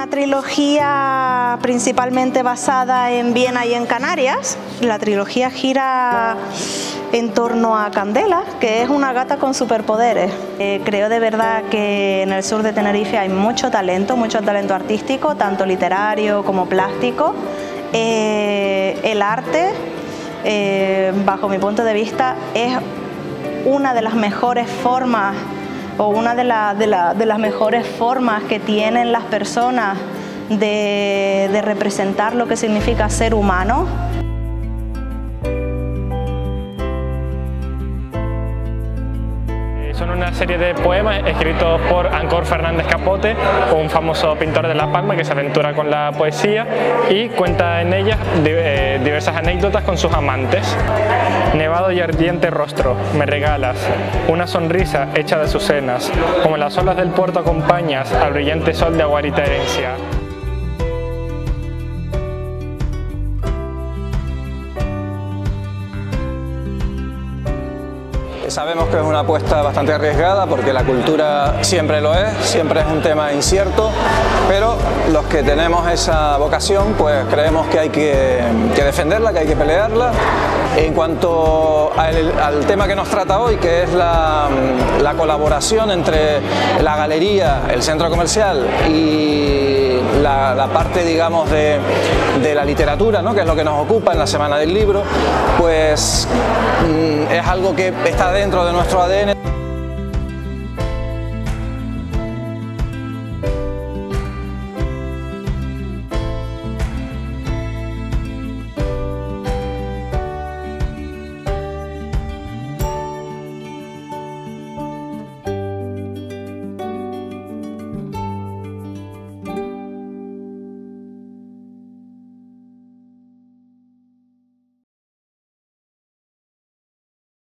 una trilogía principalmente basada en Viena y en Canarias. La trilogía gira en torno a Candela, que es una gata con superpoderes. Eh, creo de verdad que en el sur de Tenerife hay mucho talento, mucho talento artístico, tanto literario como plástico. Eh, el arte, eh, bajo mi punto de vista, es una de las mejores formas o una de, las mejores formas que tienen las personas de representar lo que significa ser humano Son una serie de poemas escritos por Ancor Fernández Capote, un famoso pintor de La Palma que se aventura con la poesía y cuenta en ellas eh, diversas anécdotas con sus amantes. Y ardiente rostro, me regalas una sonrisa hecha de sus cenas, como las olas del puerto acompañas al brillante sol de Aguarita Herencia. Sabemos que es una apuesta bastante arriesgada porque la cultura siempre lo es, siempre es un tema incierto, pero los que tenemos esa vocación pues creemos que hay que, defenderla, que hay que pelearla. En cuanto al, tema que nos trata hoy, que es la, colaboración entre la galería, el centro comercial y la, parte digamos de, la literatura, ¿no? que es lo que nos ocupa en la Semana del Libro, pues mm, es algo que está dentro de nuestro ADN.